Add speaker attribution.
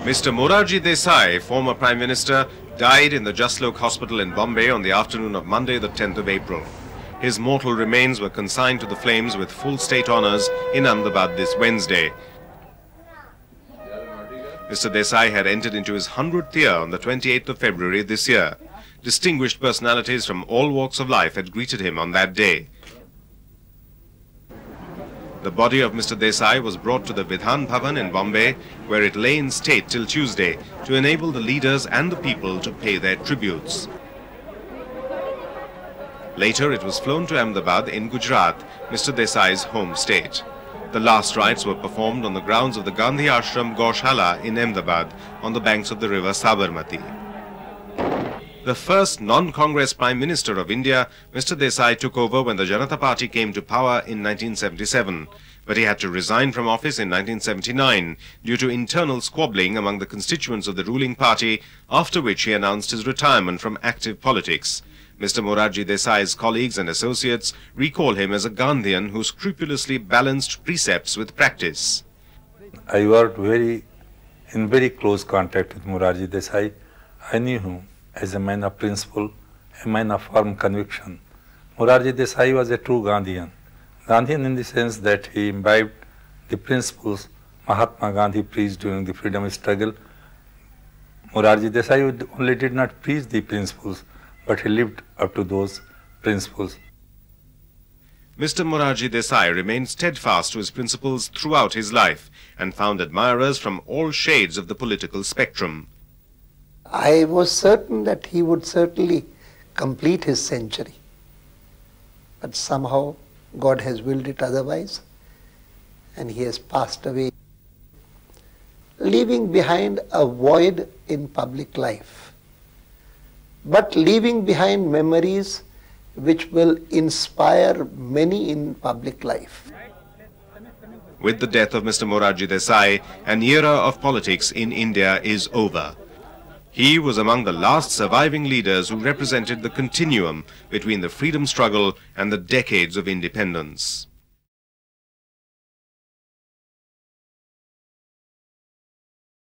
Speaker 1: Mr. Morarji Desai, former Prime Minister, died in the Jaslok Hospital in Bombay on the afternoon of Monday, the 10th of April. His mortal remains were consigned to the flames with full state honours in Ahmedabad this Wednesday. Mr. Desai had entered into his 100th year on the 28th of February this year. Distinguished personalities from all walks of life had greeted him on that day. The body of Mr. Desai was brought to the Vidhan Bhavan in Bombay, where it lay in state till Tuesday to enable the leaders and the people to pay their tributes. Later, it was flown to Ahmedabad in Gujarat, Mr. Desai's home state. The last rites were performed on the grounds of the Gandhi Ashram Gaushala in Ahmedabad on the banks of the river Sabarmati. The first non-Congress Prime Minister of India, Mr. Desai took over when the Janata Party came to power in 1977. But he had to resign from office in 1979 due to internal squabbling among the constituents of the ruling party, after which he announced his retirement from active politics. Mr. Morarji Desai's colleagues and associates recall him as a Gandhian who scrupulously balanced precepts with practice.
Speaker 2: I worked very in very close contact with Morarji Desai. I knew him as a man of principle, a man of firm conviction. Morarji Desai was a true Gandhian. Gandhian in the sense that he imbibed the principles Mahatma Gandhi preached during the freedom struggle. Morarji Desai only did not preach the principles, but he lived up to those principles.
Speaker 1: Mr. Morarji Desai remained steadfast to his principles throughout his life and found admirers from all shades of the political spectrum.
Speaker 3: I was certain that he would certainly complete his century. But somehow God has willed it otherwise and he has passed away, leaving behind a void in public life, but leaving behind memories which will inspire many in public life.
Speaker 1: With the death of Mr. Morarji Desai, an era of politics in India is over. He was among the last surviving leaders who represented the continuum between the freedom struggle and the decades of independence.